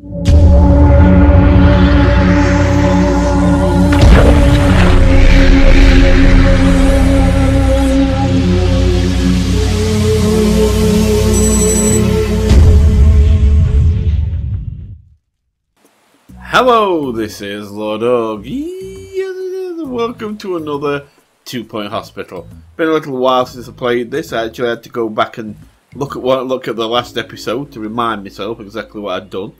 Hello, this is Lord Ug. Welcome to another Two Point Hospital. Been a little while since I played this. I actually had to go back and look at what look at the last episode to remind myself exactly what I'd done.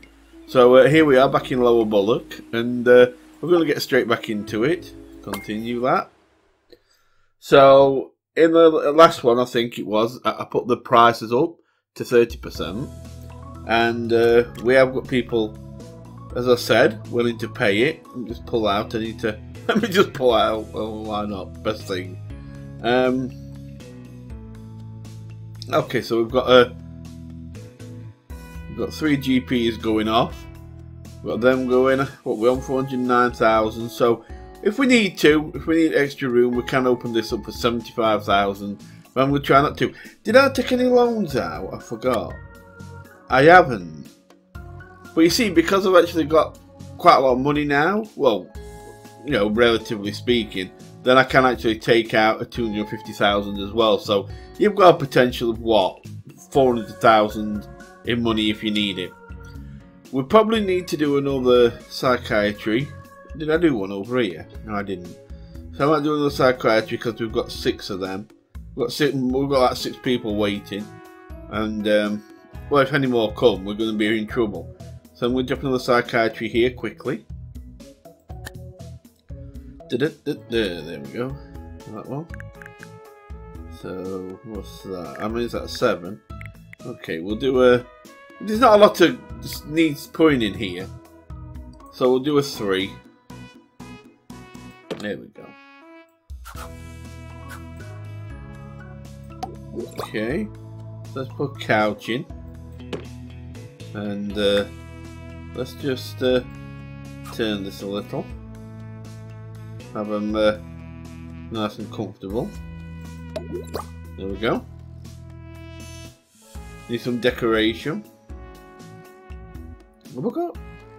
So uh, here we are back in Lower Bullock, and uh, we're going to get straight back into it. Continue that. So in the last one, I think it was, I put the prices up to thirty percent, and uh, we have got people, as I said, willing to pay it. Just pull out. I need to let me just pull out. Well, why not? Best thing. Um, okay, so we've got a got three GPs going off. Got them going. What we're on four hundred nine thousand. So if we need to, if we need extra room, we can open this up for seventy five thousand. But I'm gonna try not to. Did I take any loans out? I forgot. I haven't. But you see, because I've actually got quite a lot of money now, well, you know, relatively speaking, then I can actually take out a 250,000 as well. So you've got a potential of what? 400,000 in money if you need it. We probably need to do another psychiatry. Did I do one over here? No, I didn't. So I might do another psychiatry because we've got six of them. We've got six, we've got like six people waiting, and um, well, if any more come, we're going to be in trouble. So I'm going to drop another psychiatry here quickly. There we go. That one. So, what's that? I mean, is that seven? Okay, we'll do a... There's not a lot of needs putting in here. So we'll do a three. There we go. Okay. Let's put couch in. And uh, let's just uh, turn this a little have them uh, nice and comfortable. There we go. Need some decoration. Have we got?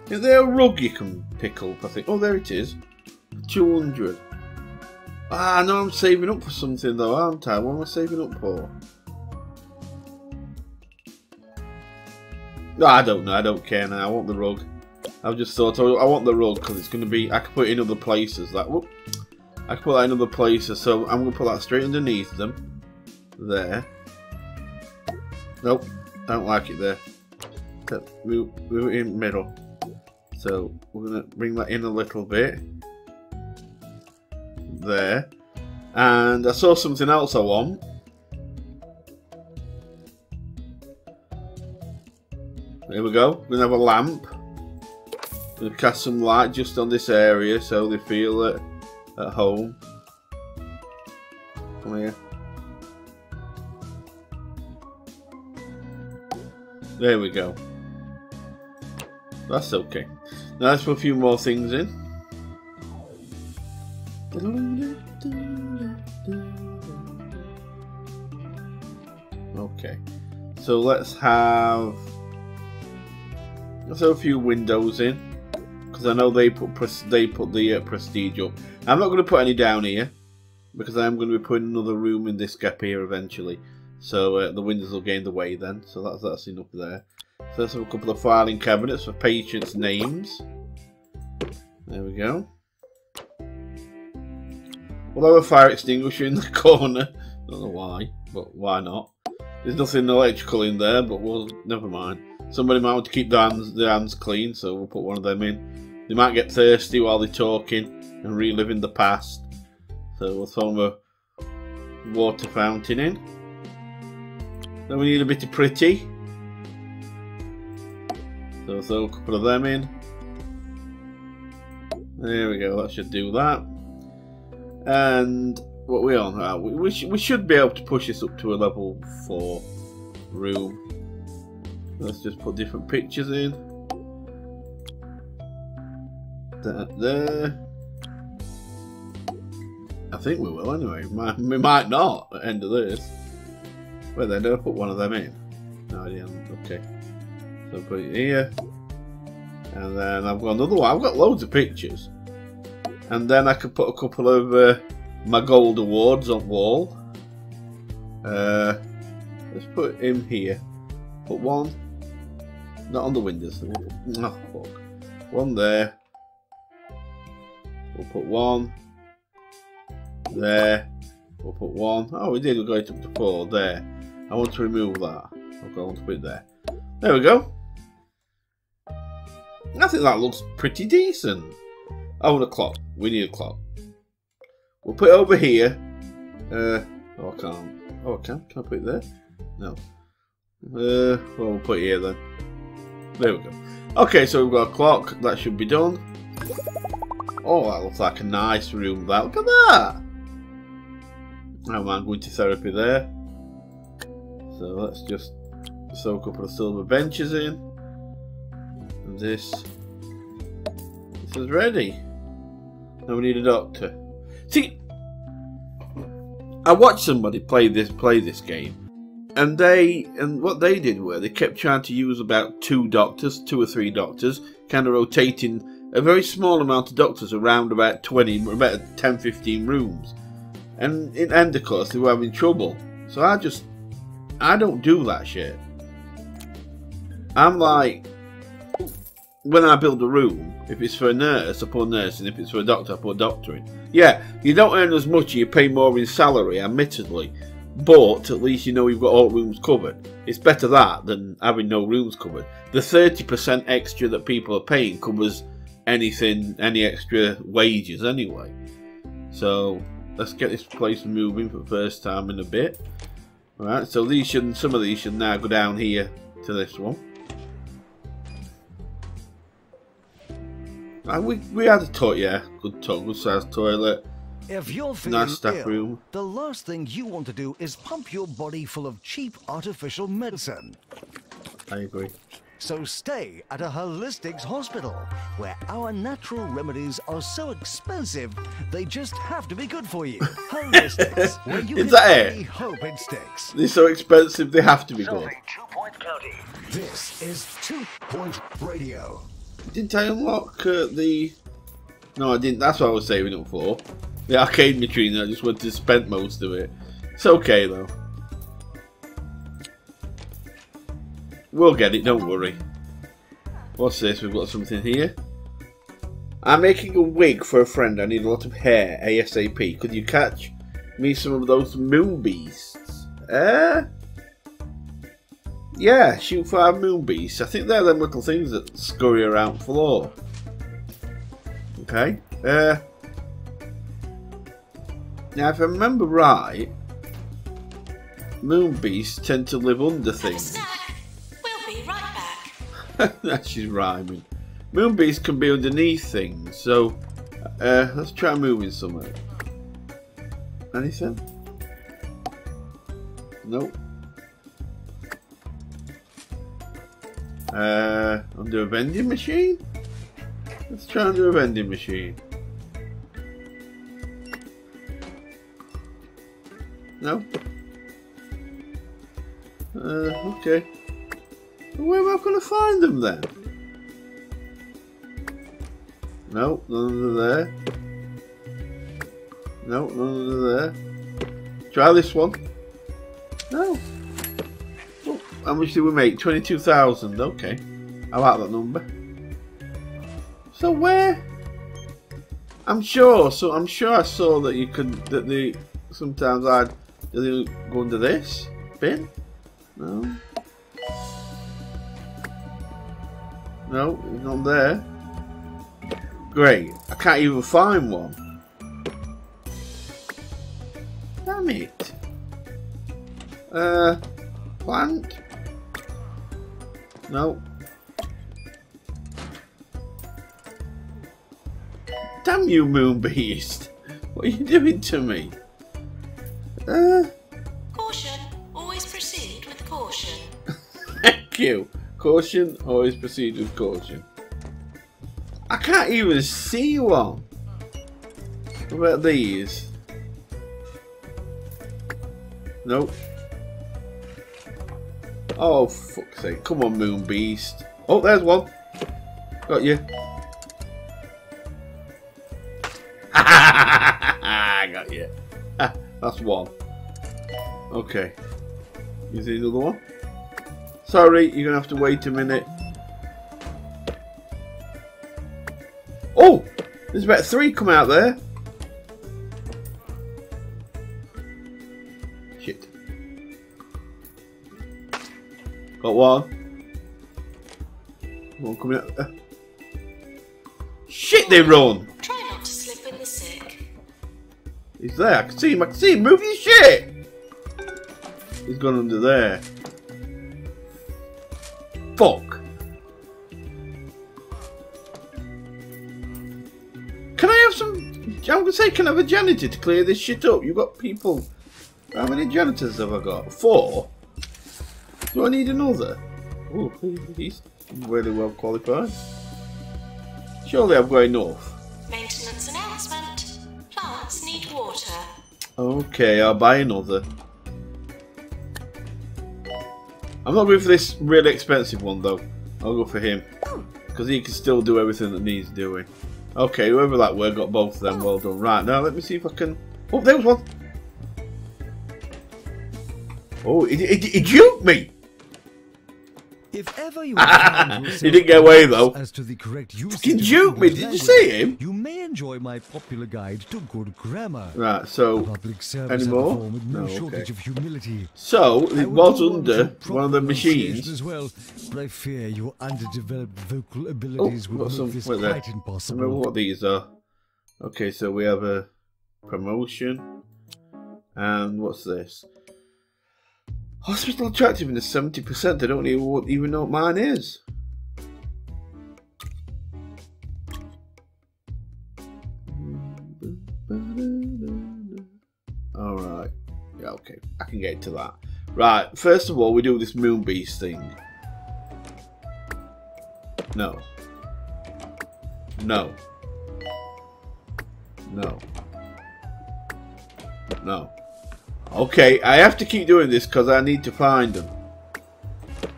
Is there a rug you can pick up? I think. Oh, there it is. 200. Ah, no, I'm saving up for something though, aren't I? What am I saving up for? No, I don't know. I don't care now. I want the rug. I've just thought, oh, I want the rug because it's going to be, I can put it in other places. That, whoop, I can put that in other places, so I'm going to put that straight underneath them. There. Nope, I don't like it there. Move, move it in the middle. So we're going to bring that in a little bit. There. And I saw something else I want. Here we go. We're going to have a lamp. Gonna cast some light just on this area so they feel it at home. Come here. There we go. That's okay. Now let's put a few more things in. Okay. So let's have let's have a few windows in because I know they put they put the uh, prestige up. I'm not going to put any down here because I am going to be putting another room in this gap here eventually. So uh, the windows will gain the way then. So that's that's enough there. So let's have a couple of filing cabinets for patients' names. There we go. We'll have a fire extinguisher in the corner. I Don't know why, but why not? There's nothing electrical in there, but we'll never mind. Somebody might want to keep their hands, their hands clean, so we'll put one of them in. They might get thirsty while they're talking and reliving the past. So we'll throw them a water fountain in. Then we need a bit of pretty. So throw a couple of them in. There we go, that should do that. And what we on? Uh, we, we, sh we should be able to push this up to a level 4 room. Let's just put different pictures in that there. I think we will anyway. We might not at the end of this. Well then, do I put one of them in? No, I didn't. Okay. So put it here. And then I've got another one. I've got loads of pictures. And then I could put a couple of uh, my gold awards on wall. Uh, let's put him here. Put one. Not on the windows. Oh, fuck. One there. We'll put one. There. We'll put one. Oh, we did. We're going up to four. There. I want to remove that. Okay, I want to put it there. There we go. I think that looks pretty decent. Oh, and a clock. We need a clock. We'll put it over here. Uh, oh, I can't. Oh, I can. Can I put it there? No. Uh, well, we'll put it here then. There we go. Okay, so we've got a clock. That should be done. Oh, that looks like a nice room. That look at that. Oh man, going to therapy there. So let's just sew a couple of silver benches in. And this, this is ready. Now we need a doctor. See, I watched somebody play this play this game, and they and what they did were they kept trying to use about two doctors, two or three doctors, kind of rotating a very small amount of doctors around about 20, about 10, 15 rooms. And in end, of course, they were having trouble. So I just, I don't do that shit. I'm like, when I build a room, if it's for a nurse, I put a nurse, and if it's for a doctor, I put a doctor in. Yeah, you don't earn as much, you pay more in salary, admittedly, but at least you know you've got all rooms covered. It's better that than having no rooms covered. The 30% extra that people are paying covers anything, any extra wages anyway. So let's get this place moving for the first time in a bit. Alright, so these should, some of these should now go down here to this one. And we, we had a toilet, yeah, good toilet, good sized toilet. If you're feeling Nice staff ill, room. the last thing you want to do is pump your body full of cheap artificial medicine. I agree. So stay at a holistics hospital, where our natural remedies are so expensive they just have to be good for you. Holistics, where you Is can that it? only hope it sticks. They're so expensive, they have to be good. Two Point County. This is Two Point Radio. Didn't I unlock uh, the... No, I didn't. That's what I was saving it for. The arcade machine, I just wanted to spend most of it. It's okay, though. We'll get it, don't worry. What's this? We've got something here. I'm making a wig for a friend. I need a lot of hair, ASAP. Could you catch me some of those moon beasts? Eh? Yeah, shoot five moon beasts. I think they're them little things that scurry around floor. Okay. Uh. Now, if I remember right, moon beasts tend to live under things. That's she's rhyming. Moon beasts can be underneath things, so uh, let's try moving somewhere. Anything? Nope. Uh, under a vending machine? Let's try under a vending machine. No? Uh, okay. Where am I going to find them then? No, none of there. No, none of there. Try this one. No. Oh, how much did we make? 22,000. Okay. I like that number. So where? I'm sure. So I'm sure I saw that you could that the sometimes I'd go under this bin. No. No, it's not there. Great. I can't even find one. Damn it. Uh, plant? No. Damn you, Moon Beast. What are you doing to me? Uh, Caution. Always proceed with caution. Thank you. Caution, always proceed with caution. I can't even see one. What about these? Nope. Oh, fuck's sake. Come on, Moon Beast. Oh, there's one. Got you. I got you. Ah, that's one. Okay. Is there another one? Sorry, you're gonna have to wait a minute. Oh! There's about three come out there. Shit. Got one. One coming out there. Shit, they run! Try not to slip in the sick. He's there. I can see him. I can see him. Move your shit. He's gone under there. Fuck. Can I have some? I'm gonna say, can I have a janitor to clear this shit up? You've got people. How many janitors have I got? Four. Do I need another? Oh, he's really well qualified. Surely I've got enough. Maintenance announcement. Plants need water. Okay, I'll buy another. I'm not going for this really expensive one though. I'll go for him. Hmm. Because he can still do everything that needs doing. Okay, whoever that were got both of them. Oh. Well done. Right, now let me see if I can... Oh, there was one. Oh, he, he, he juked me. If ever you yourself didn't get away, though. as to the correct usage Fucking juke me. Did you see him? You may enjoy my popular guide to good grammar. Right, so... Public service Any I more? perform with no, oh, No, shortage okay. of humility. So, it was under one of the machines. as well, but I fear your underdeveloped vocal oh, abilities Oh, got make some... this Wait there. quite I impossible. remember what these are. Okay, so we have a promotion. And what's this? Hospital attractiveness 70%. I don't even, know what mine is. Alright. Yeah, okay. I can get to that. Right, first of all, we do this moon beast thing. No. No. No. No. Okay, I have to keep doing this because I need to find them.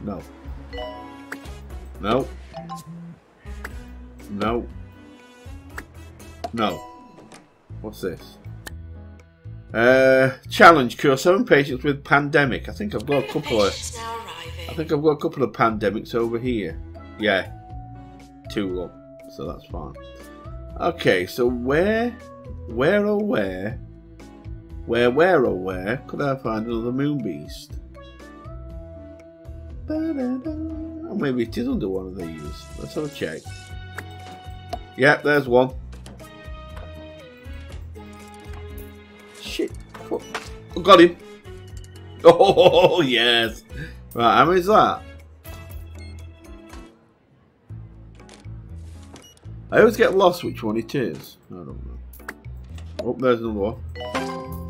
No. No. No. No. What's this? Uh, challenge cure seven patients with pandemic. I think I've got a couple of. Patients now arriving. I think I've got a couple of pandemics over here. Yeah, two up, so that's fine. Okay, so where, where oh where, where where oh where could I find another moon beast? Or maybe it is under one of these. Let's have a check. Yep, there's one. Shit. I oh, got him. Oh, yes. Right, how many is that? I always get lost which one it is. I don't know. Oh, there's another one.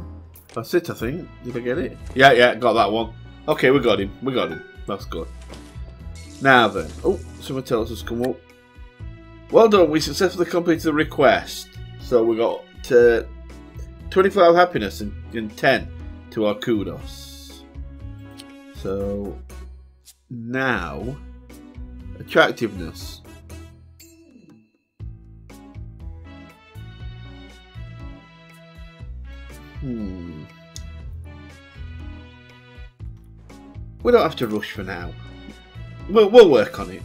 That's it, I think. Did I get it? Yeah, yeah, got that one. Okay, we got him. We got him. That's good. Now then. Oh, someone else has come up. Well done, we successfully completed the request. So we got uh, 25 happiness and, and 10 to our kudos. So now, attractiveness. Hmm. We don't have to rush for now. We'll, we'll work on it.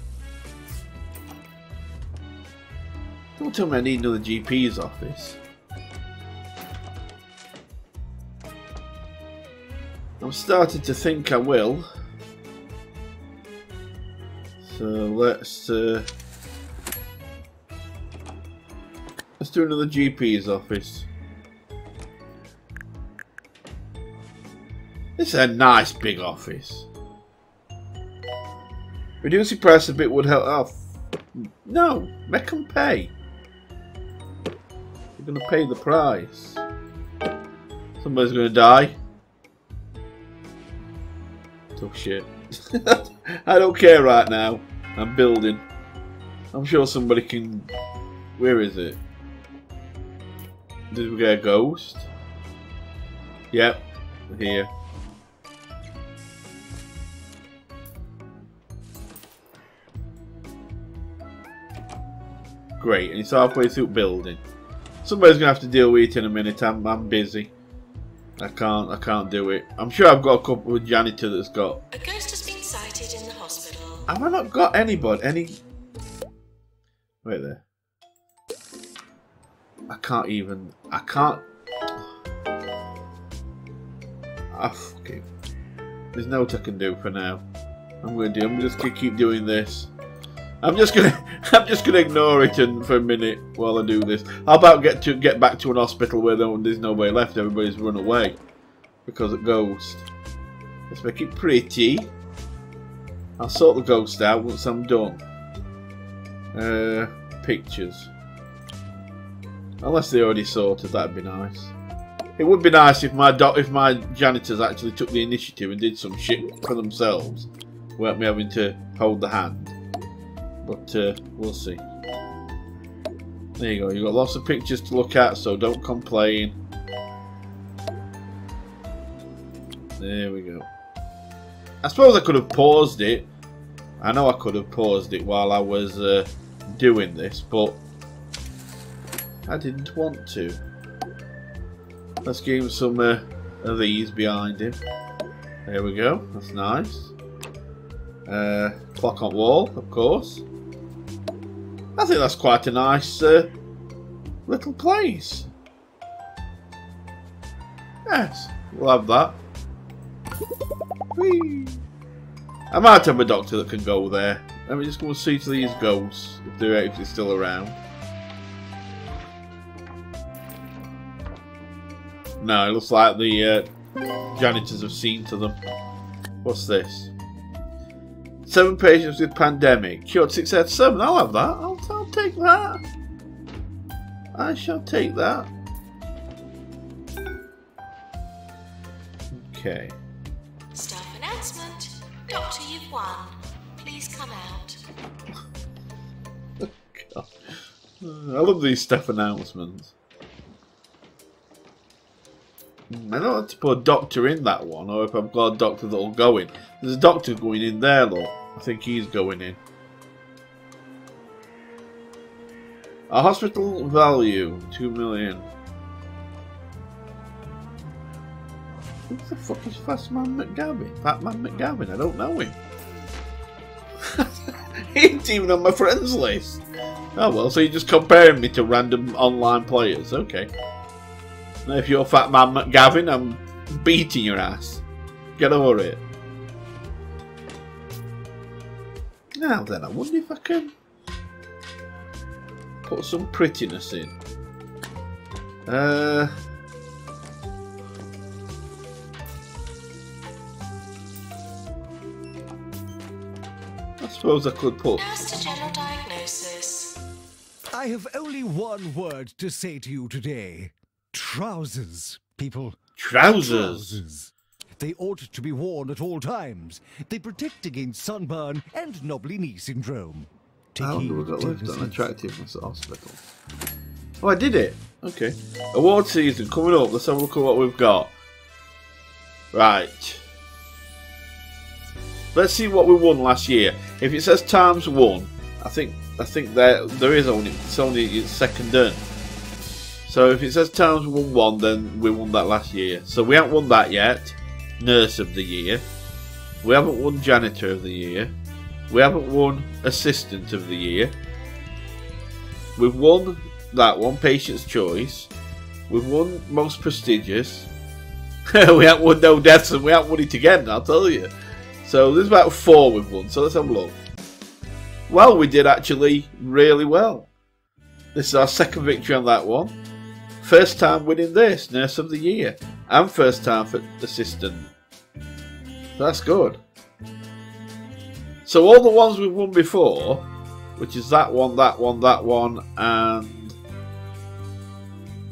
Don't tell me I need another GP's office. I'm starting to think I will. So let's uh, let's do another GP's office. This is a nice big office. Reducing price a bit would help. Oh, no, make them pay. You're gonna pay the price. Somebody's gonna die. Tough shit. I don't care right now. I'm building. I'm sure somebody can. Where is it? Did we get a ghost? Yep, here. Great, and it's halfway through building. Somebody's gonna have to deal with it in a minute. I'm I'm busy. I can't I can't do it. I'm sure I've got a couple of janitor that's got. A ghost has been sighted in the hospital. Have I not got anybody? Any? Wait there. I can't even. I can't. Ah, fuck it. There's no what I can do for now. I'm gonna do. I'm just gonna keep doing this. I'm just gonna. I'm just gonna ignore it and for a minute while I do this. How about get to get back to an hospital where there's no way left? Everybody's run away because of ghost. Let's make it pretty. I'll sort the ghost out once I'm done. Uh, pictures. Unless they already sorted, that'd be nice. It would be nice if my if my janitors actually took the initiative and did some shit for themselves, without me having to hold the hand. But uh, we'll see. There you go. You've got lots of pictures to look at, so don't complain. There we go. I suppose I could have paused it. I know I could have paused it while I was uh, doing this, but I didn't want to. Let's give him some uh, of these behind him. There we go. That's nice. Uh, clock on wall, of course. I think that's quite a nice uh, little place. Yes, we'll have that. Whee! I might have a doctor that can go there. Let me just go and see to these ghosts if they're actually still around. No, it looks like the uh, janitors have seen to them. What's this? Seven patients with pandemic. Cured six out of seven. I'll have that. Take that. I shall take that. Okay. Staff announcement. Doctor, you've won. Please come out. God. I love these staff announcements. Hmm, I don't have to put a doctor in that one, or if I've got a doctor that'll go in. There's a doctor going in there, look. I think he's going in. A hospital value, two million. Who the fuck is Fastman McGavin? Fatman McGavin? I don't know him. he ain't even on my friends list. Oh well, so you're just comparing me to random online players. Okay. Now if you're Fat Man McGavin, I'm beating your ass. Get over it. Now then, I wonder if I can put some prettiness in. Uh, I suppose I could put. Nurse to general diagnosis. I have only one word to say to you today. Trousers, people. Trousers. They ought to be worn at all times. They protect against sunburn and knobbly knee syndrome. Take How long heed, have we got left on attractiveness hospital? Oh, I did it. Okay. Award season coming up. Let's have a look at what we've got. Right. Let's see what we won last year. If it says times one, I think I think there there is only it's only it's second done. So if it says times one one, then we won that last year. So we haven't won that yet. Nurse of the year. We haven't won janitor of the year. We haven't won assistant of the year. We've won that one, patient's choice. We've won most prestigious. we haven't won no deaths and we haven't won it again, I'll tell you. So there's about four we've won, so let's have a look. Well, we did actually really well. This is our second victory on that one. First time winning this, Nurse of the Year. And first time for assistant. That's good. So all the ones we've won before, which is that one, that one, that one, and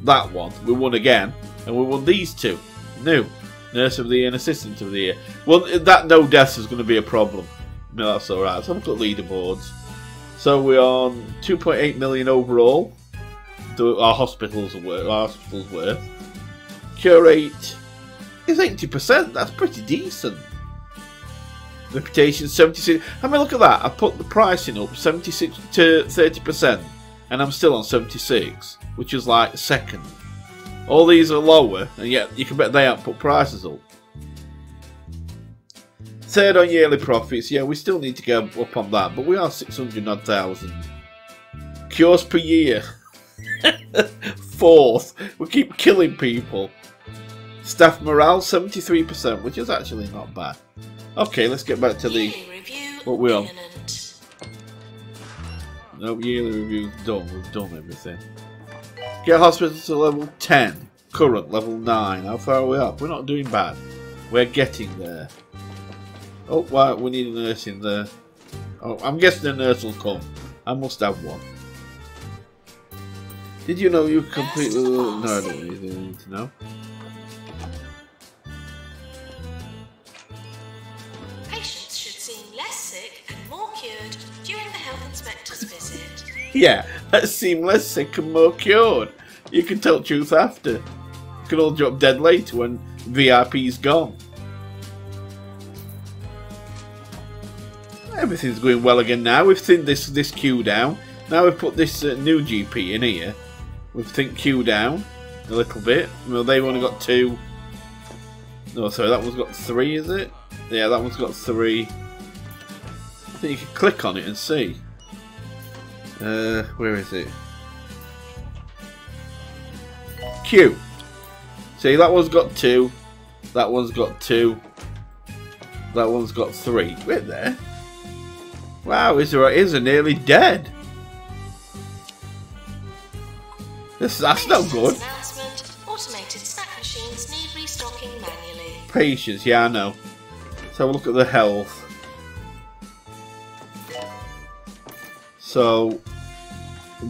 that one, we won again, and we won these two. New. Nurse of the Year and Assistant of the Year. Well, that no deaths is going to be a problem. No, that's alright. So I've got leaderboards. So we're on 2.8 million overall. Our hospitals are worth. Our hospitals worth. Cure rate is 80%. That's pretty decent. Reputation 76. I mean, look at that. I put the pricing up 76 to 30%. and I'm still on 76, which is like second. All these are lower, and yet you can bet they haven't put prices up. Third on yearly profits, yeah, we still need to go up on that, but we are 600 odd thousand. Cures per year. Fourth, we keep killing people. Staff morale 73%, which is actually not bad. Okay, let's get back to the what we imminent. no yearly review's done. We've done everything. Get hospital to level 10. Current level 9. How far are we up? We're not doing bad. We're getting there. Oh, wow, we need a nurse in there. Oh, I'm guessing a nurse will come. I must have one. Did you know you completely... No, I don't really need to know. Inspector's visit. Yeah, that's seamless, sick and more cured. You can tell truth after. You can all drop dead later when VIP's gone. Everything's going well again now. We've thinned this this queue down. Now we've put this uh, new GP in here. We've thinned queue down a little bit. Well, they've only got two. No, sorry, that one's got three, is it? Yeah, that one's got three. I think you can click on it and see. Uh, where is it? Q. See, that one's got two. That one's got two. That one's got three. Wait there. Wow, Israel is nearly dead. This that's no good. Automated snack machines need restocking manually. Patience, yeah, I know. Let's have a look at the health. So,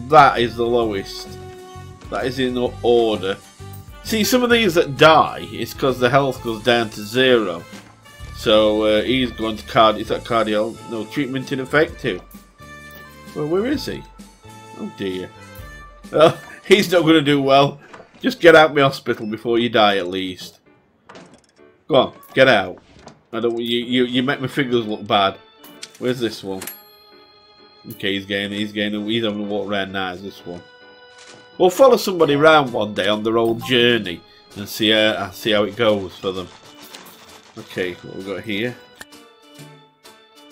that is the lowest. That is in order. See, some of these that die is because the health goes down to zero. So, uh, he's going to card. Is that cardio? No, treatment ineffective. Well, where is he? Oh dear. Oh, he's not going to do well. Just get out of my hospital before you die, at least. Go on, get out. I don't. You you you make my fingers look bad. Where's this one? Okay, he's getting he's getting he's having a walk around now. Is this one? We'll follow somebody around one day on their old journey and see uh, see how it goes for them. Okay, what we got here?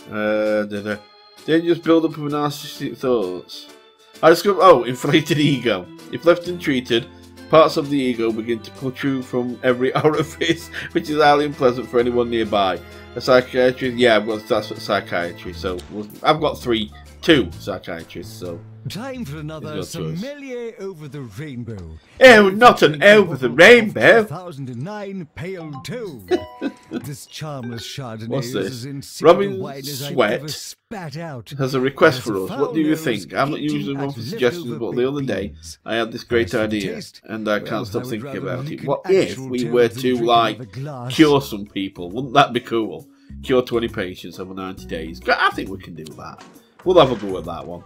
Uh, did I? Dangerous build up of narcissistic thoughts. I discovered. Oh, inflated ego. If left untreated, parts of the ego begin to protrude from every orifice, which is highly unpleasant for anyone nearby. A psychiatrist, yeah, well, that's what psychiatry. So I've got three, two psychiatrists. So Time for another your choice. sommelier over the rainbow. oh, not an over the rainbow. 2009 Pale 2. this charmless Chardonnay What's is this? as insipid Robin wine as I've Sweat ever spat out. Has a request for us. What do you think? I'm not eating using one at for suggestions, but the other day. I had this great As for the idea, taste, and I can't stop I thinking about it. What if we were to like of a glass. cure some people? Wouldn't that be cool? Cure 20 patients over 90 days. I think we can do that. We'll have a go at that one.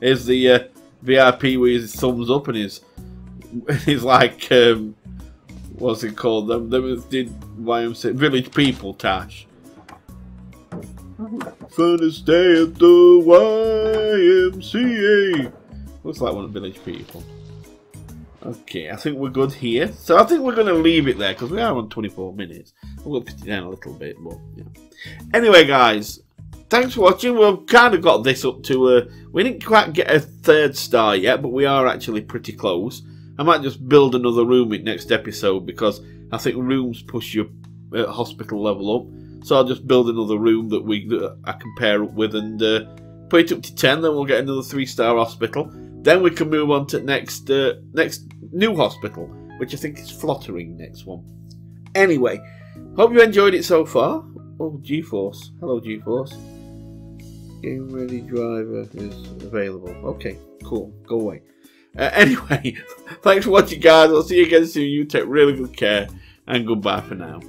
Here's the uh, VIP with his thumbs up and his he's like um, what's it called? Them them did YMCA Village People Tash. Funnest day at the YMCA. Looks like one of Village People. Okay, I think we're good here. So I think we're going to leave it there because we are on 24 minutes. We'll put it down a little bit, but yeah. Anyway, guys, thanks for watching. We've kind of got this up to a. We didn't quite get a third star yet, but we are actually pretty close. I might just build another room in next episode because I think rooms push your uh, hospital level up. So I'll just build another room that we that I can pair up with and uh, put it up to ten. Then we'll get another three star hospital. Then we can move on to next uh, next new hospital, which I think is Flottering next one. Anyway, hope you enjoyed it so far. Oh, GeForce. Hello, GeForce. Game ready driver is available. Okay, cool. Go away. Uh, anyway, thanks for watching, guys. I'll see you again soon. You take really good care, and goodbye for now.